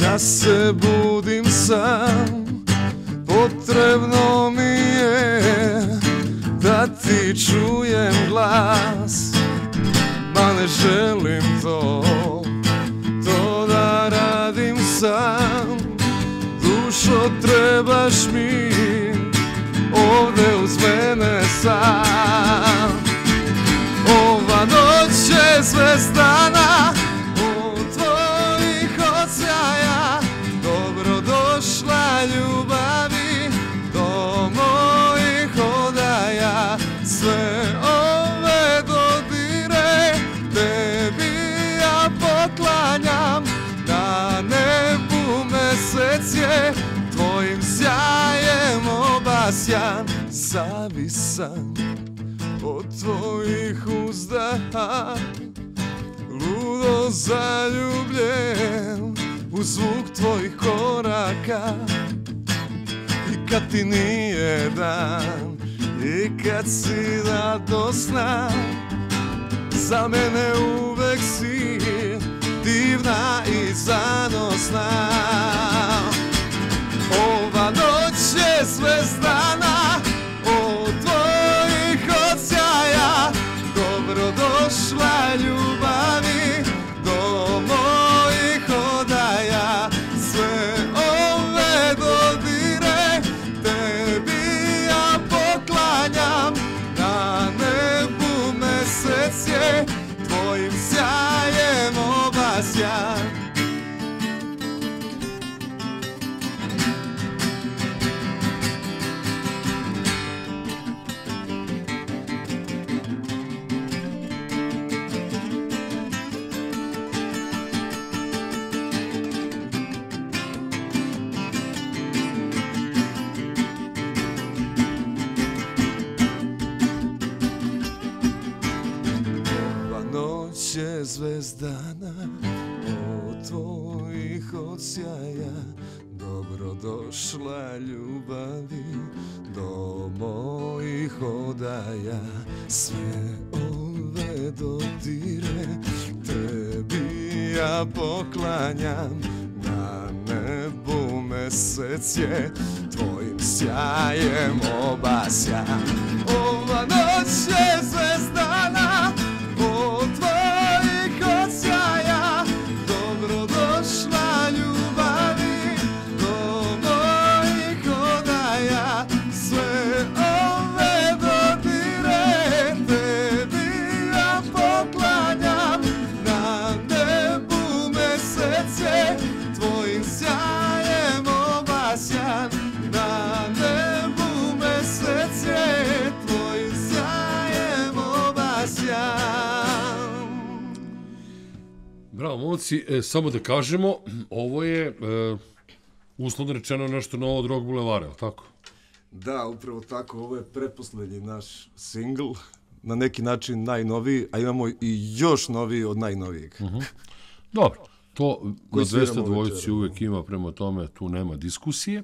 Ja se budim sam. Potrebno mi je Da ti čujem glas Ma ne želim to To da radim sam. Dušo trebaš mi Ovde uz mene sam obasjan Zavisan od tvojih uzdaha Ludo zaljubljen u zvuk tvojih koraka. I kad ti nije dan i kad si da do sna Za mene uvek si divna i zanosna je zvezdana od tvojih odsjaja Dobro došla ljubavi do mojih odaja. Sve ove dodire tebi ja poklanjam. Na nebu mesec je tvojim sjajem obasjan Bravo, momci, e, samo da kažemo, ovo je, e, uslovno rečeno, nešto novo od Rock Boulevara, tako? Da, upravo tako, ovo je preposlednji naš singl, na neki način najnoviji, a imamo i još noviji od najnovijeg. Dobro, to na Koji sviramo 200 dvojici uvek ima, prema tome tu nema diskusije.